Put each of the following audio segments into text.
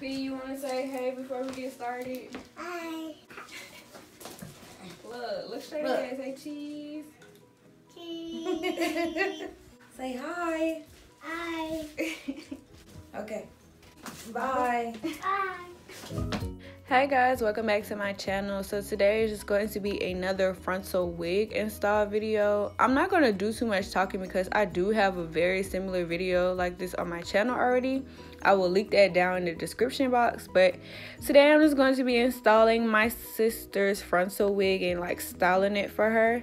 P, you want to say hey before we get started? Hi. Look, look straight Look. ahead. Say cheese. Cheese. Say hi. Hi. Okay. Bye. Hi. Hey guys, welcome back to my channel. So today is just going to be another frontal wig install video. I'm not going to do too much talking because I do have a very similar video like this on my channel already. I will link that down in the description box. But today I'm just going to be installing my sister's frontal wig and like styling it for her.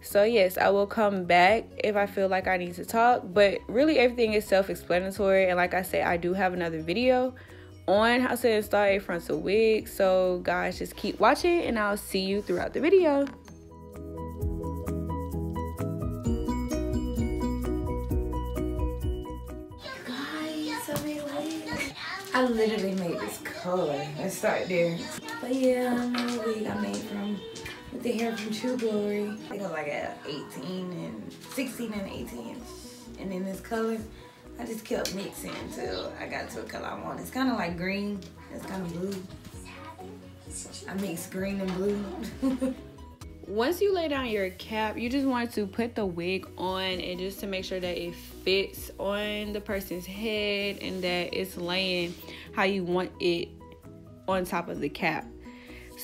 So yes, I will come back if I feel like I need to talk. But really everything is self-explanatory. And like I said, I do have another video on how to install a frontal wig. So guys, just keep watching and I'll see you throughout the video. I a literally made this color. Let's start there. But yeah, I made a wig I made from with the hair from True Glory. I think I was like at 18 and 16 and 18. And then this color, I just kept mixing until I got to a color I want. It's kind of like green. It's kind of blue. I mix green and blue. Once you lay down your cap, you just want to put the wig on and just to make sure that it fits on the person's head and that it's laying how you want it on top of the cap.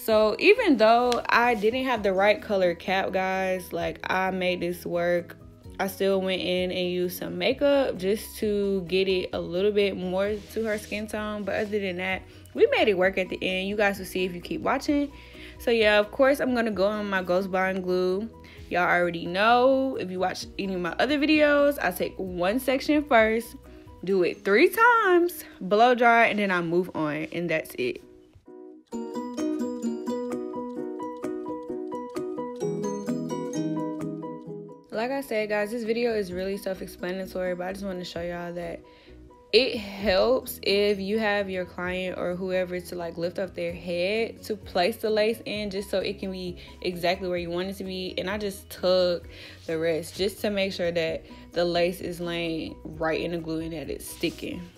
So even though I didn't have the right color cap, guys, like I made this work. I still went in and used some makeup just to get it a little bit more to her skin tone. But other than that, we made it work at the end. You guys will see if you keep watching. So yeah, of course, I'm gonna go on my Ghost Bond glue. Y'all already know. If you watch any of my other videos, I take one section first, do it three times, blow dry, and then I move on, and that's it. Like I said, guys, this video is really self-explanatory, but I just want to show y'all that it helps if you have your client or whoever to like lift up their head to place the lace in just so it can be exactly where you want it to be. And i just tug the rest just to make sure that the lace is laying right in the glue and that it's sticking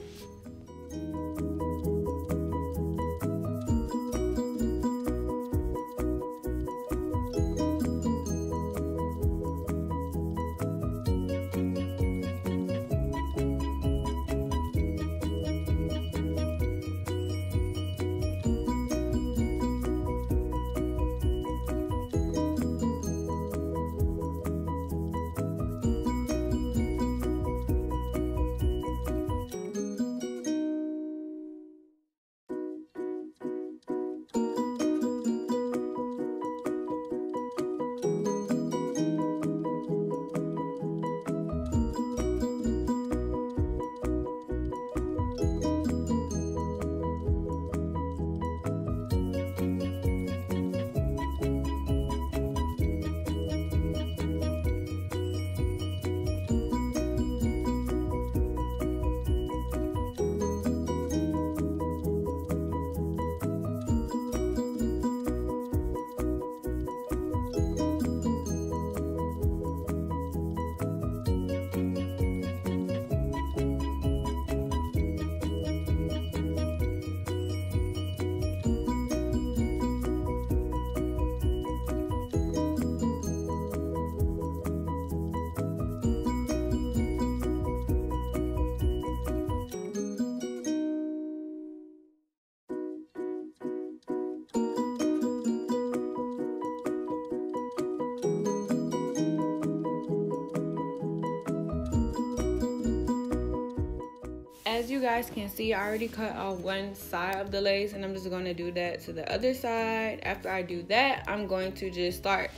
you guys can see i already cut off one side of the lace and i'm just going to do that to the other side. After i do that i'm going to just start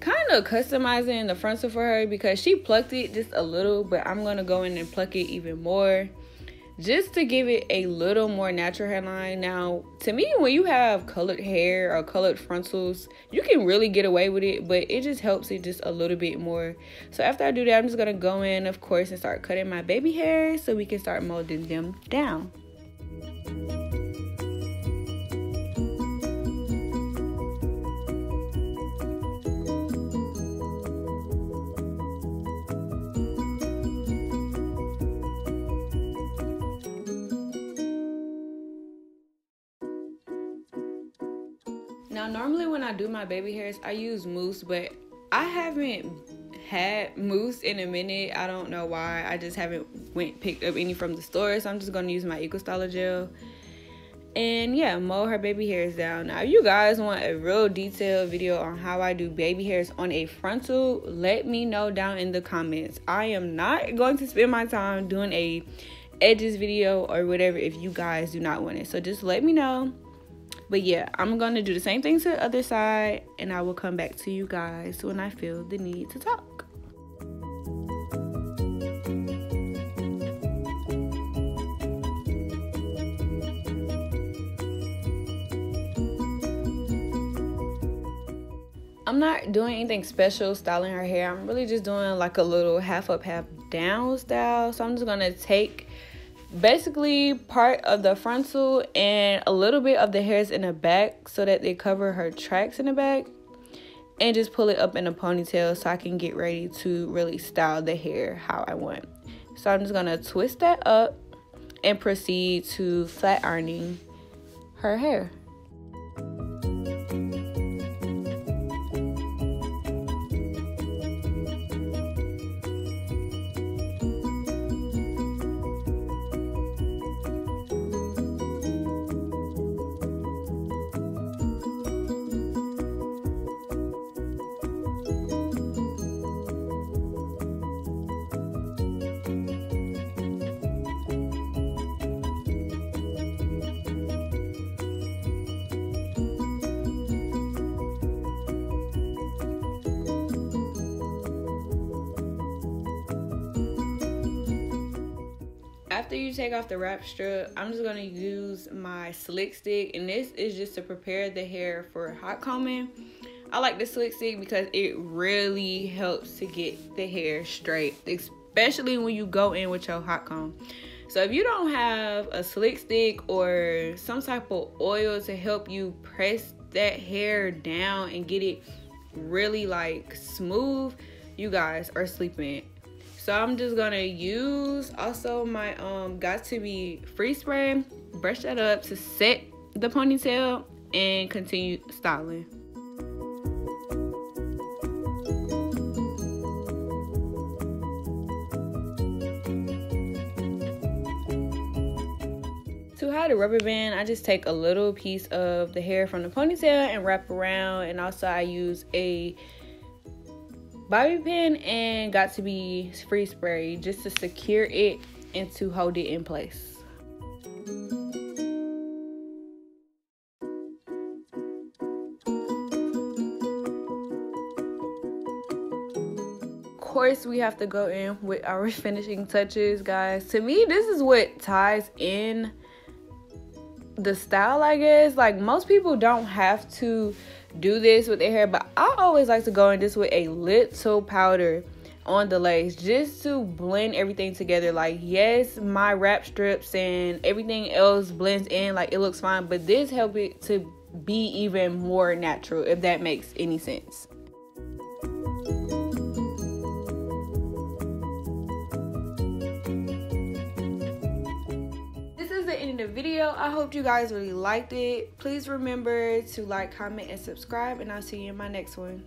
kind of customizing the frontal for her because she plucked it just a little but i'm going to go in and pluck it even more just to give it a little more natural hairline. Now, to me, when you have colored hair or colored frontals, you can really get away with it, but it just helps it just a little bit more. So after I do that, I'm just gonna go in, of course, and start cutting my baby hairs so we can start molding them down. Now, normally when I do my baby hairs, I use mousse, but I haven't had mousse in a minute. I don't know why. I just haven't went picked up any from the store, so I'm just gonna use my Eco Styler gel. And yeah, mow her baby hairs down. Now, if you guys want a real detailed video on how I do baby hairs on a frontal, let me know down in the comments. I am not going to spend my time doing a edges video or whatever if you guys do not want it. So just let me know but yeah, I'm going to do the same thing to the other side and I will come back to you guys when I feel the need to talk. I'm not doing anything special styling her hair. I'm really just doing like a little half up, half down style. So I'm just going to take basically part of the frontal and a little bit of the hairs in the back so that they cover her tracks in the back and just pull it up in a ponytail so I can get ready to really style the hair how I want. So I'm just to twist that up and proceed to flat ironing her hair. After you take off the wrap strip, I'm just gonna use my slick stick, and this is just to prepare the hair for hot combing. I like the slick stick because it really helps to get the hair straight, especially when you go in with your hot comb. So if you don't have a slick stick or some type of oil to help you press that hair down and get it really like smooth, you guys are sleeping so I'm just gonna use also my um got to be free spray, brush that up to set the ponytail and continue styling. To hide a rubber band, I just take a little piece of the hair from the ponytail and wrap around and also I use a bobby pin and got to be free spray just to secure it and to hold it in place. Of course we have to go in with our finishing touches guys to me this is what ties in the style i guess. Like most people don't have to do this with their hair but i always like to go in just with a little powder on the lace just to blend everything together. Like yes my wrap strips and everything else blends in like it looks fine but this helps it to be even more natural if that makes any sense video. I hope you guys really liked it. Please remember to like, comment, and subscribe, and I'll see you in my next one.